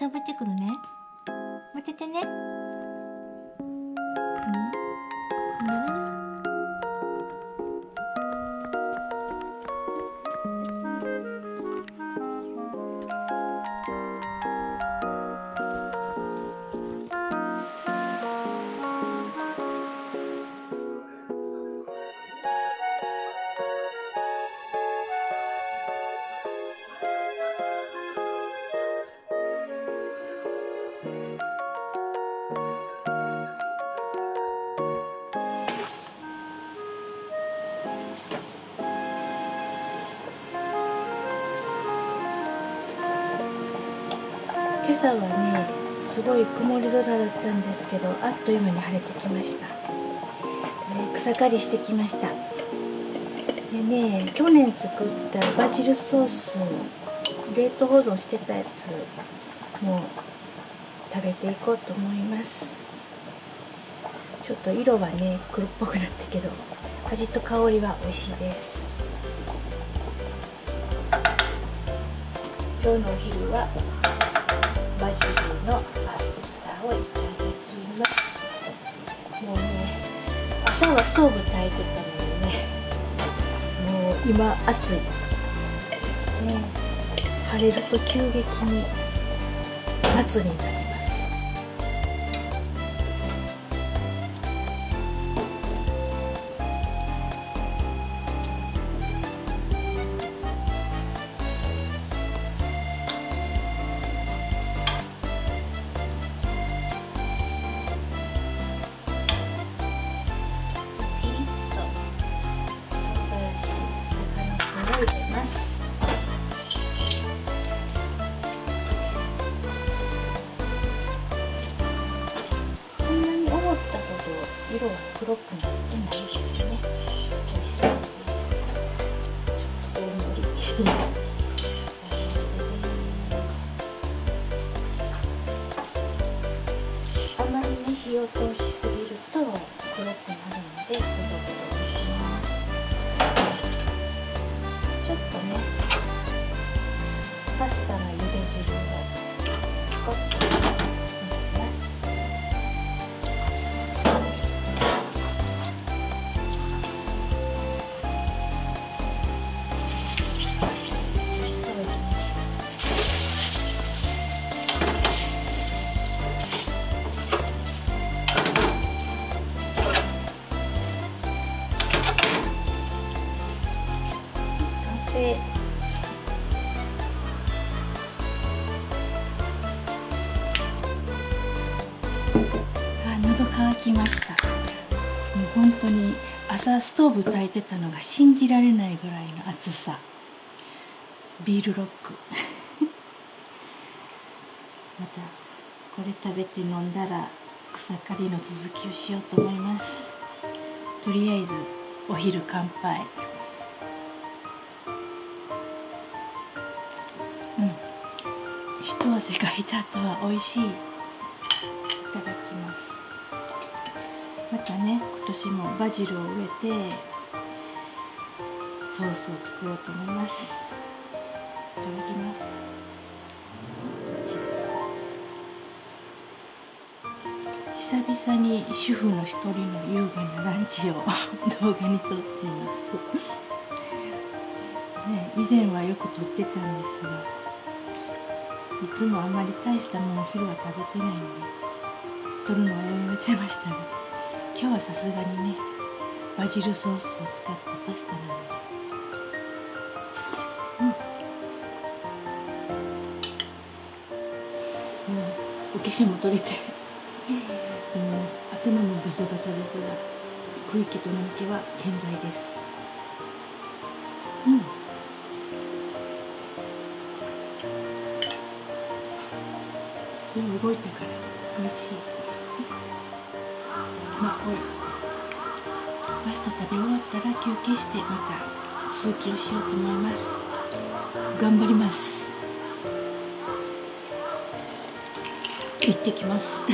うお散歩行ってくるね。待っててね。今朝はねすごい曇り空だったんですけどあっという間に晴れてきました、えー草刈りしてきました。でね去年作ったバジルソース冷凍保存してたやつもう食べていこうと思います。ちょっと色はね黒っぽくなったけど味と香りは美味しいです。今日のお昼はバジルのパスタをいただきます。もうね朝はストーブ炊いてたのでねもう今暑い。ね晴れると急激に夏になる入れますこんなに思ったほど色は黒くなってないです。ね美味しそうです。ちょっと大盛りあまりね火を通しすぎるとトーブ炊いてたのが信じられないぐらいの暑さ。ビールロック。またこれ食べて飲んだら草刈りの続きをしようと思います。とりあえずお昼乾杯。うん。一汗かいた後は美味しい。たね今年もバジルを植えてソースを作ろうと思います。いただきます。こちら。久々に主婦の一人の優雅なランチを 動画に撮っています。ね、以前はよく撮ってたんですがいつもあまり大したもの昼は食べてないので撮るのはやめてましたが今日はさすがにねバジルソースを使ったパスタなので。うん。もうお化粧も取れて。もう頭もガサガサですが空気との気は健在です。うん。動いたから美味しい。まあこれパスタ食べ終わったら休憩してまた続きをしようと思います。頑張ります。行ってきます。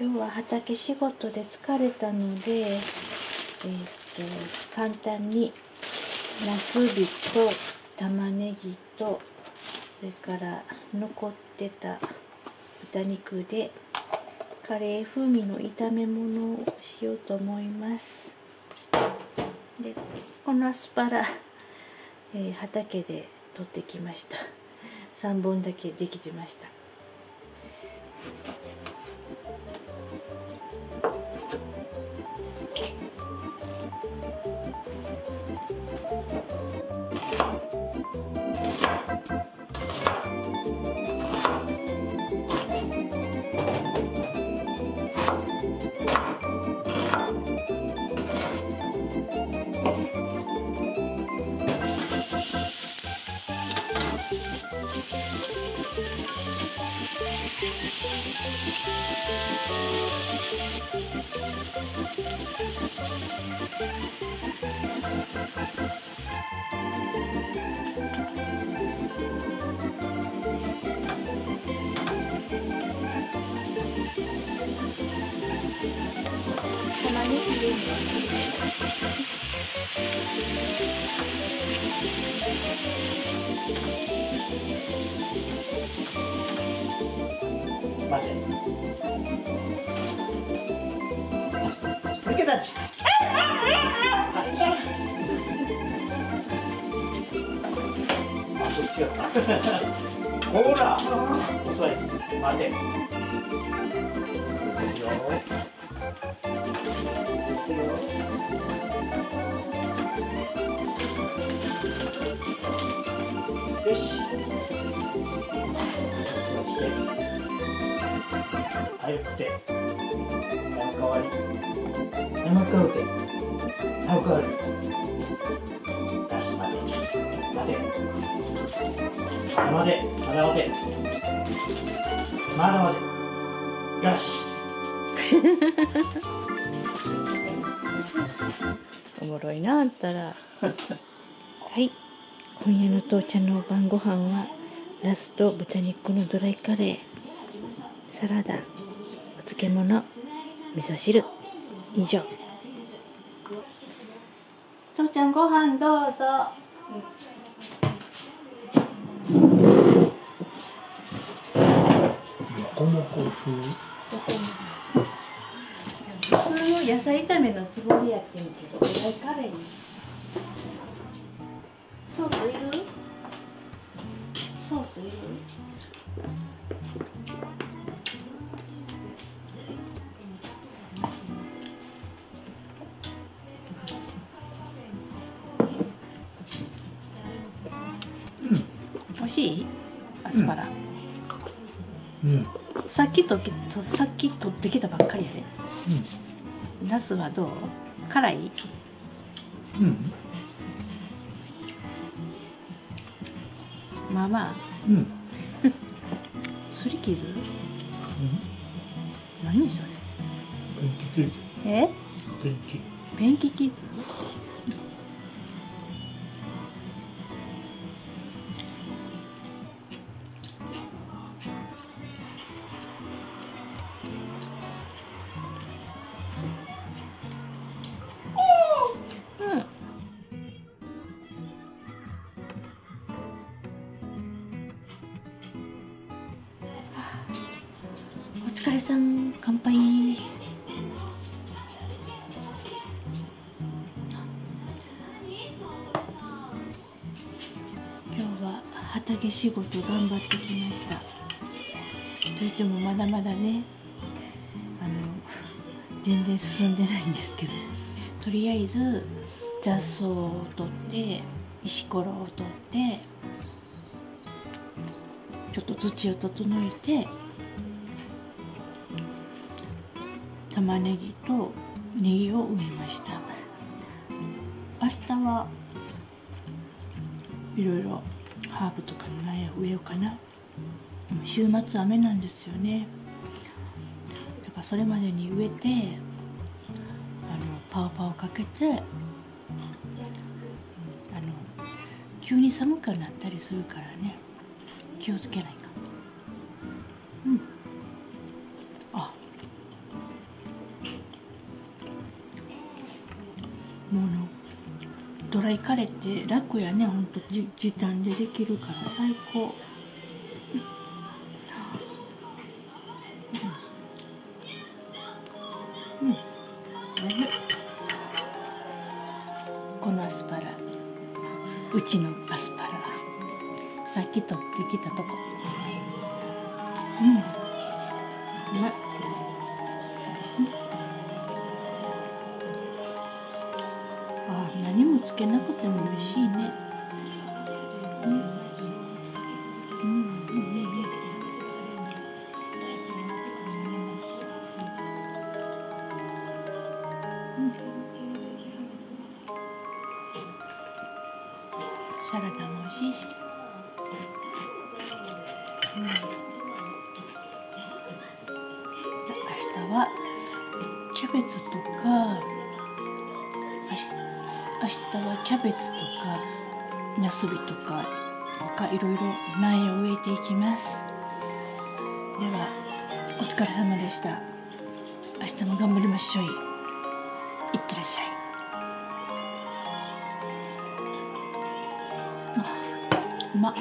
今日は畑仕事で疲れたので、えー、と簡単になすびと玉ねぎとそれから残ってた豚肉でカレー風味の炒め物をしようと思います。でこのアスパラ、えー、畑で取ってきました。3本だけできてました。待抜けたっち。あそっちやった。ほら。遅い待て。よ。し。こうして。はい、って。山代わり。おもろいなあんたら。はい。今夜の父ちゃんの晩ご飯はラスト豚肉のドライカレー。サラダお漬物味噌汁。以上父ちゃんご飯どうぞ。もこもこ風。普通の野菜炒めのつもりやってんけどドライカレーにソースいる？ソースいる？しい？アスパラ、うん。さっきときとさっき取ってきたばっかりやで。ナスはどう？辛い？うん。まあまあ。うん。すり傷？何それ？ペンキついてえ？る。ペンキ。ペンキ傷？さん乾杯。今日は畑仕事頑張ってきました。といってもまだまだねあの全然進んでないんですけど。とりあえず雑草を取って石ころを取ってちょっと土を整えて玉ねぎとネギを植えました。明日はいろいろハーブとかの苗を植えようかな。週末雨なんですよね。だからそれまでに植えてあのパワパワかけてあの急に寒くなったりするからね。気をつけないもの。ドライカレーって楽やね。ほんと時短でできるから。最高。うん、うん、このアスパラ。うちのアスパラ。さっき取ってきたとこ。うん。うまいけなくても美味しいね。うん。うん。うん。サラダも美味しいし、うん、明日はキャベツとか明日明日はキャベツとかナスビとか他いろいろ苗を植えていきます。ではお疲れ様でした。明日も頑張りましょう。いってらっしゃい。あうまっ。